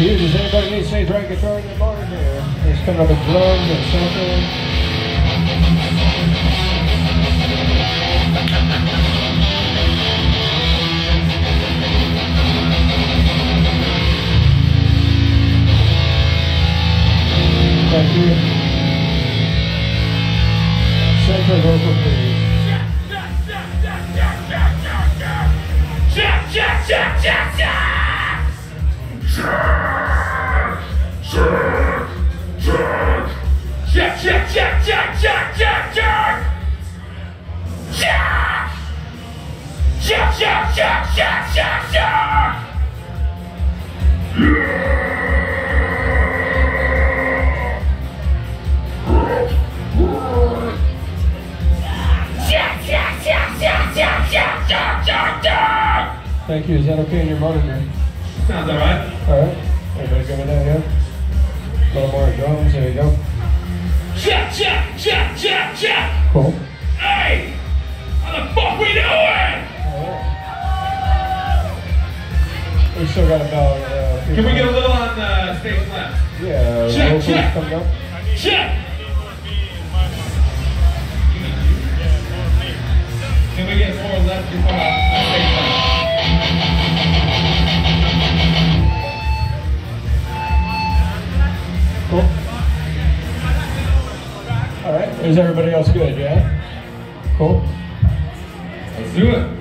Dude, does anybody need to say drag guitar in the bar here? It's kind of a drum or something. Thank you. Central vocal, please. Thank you. Is that okay in your monitor? Sounds alright. All right. Everybody good with that, yeah? A little more drums. There you go. Jack, Jack, Jack, Jack, Jack! Cool. Hey! How the fuck we doing? All right. We still got about. Uh, Can we get a little on uh, stage left? Yeah, Check, check. coming up. Check! Can we get more left before Is everybody else good? Yeah. Cool. Let's do it.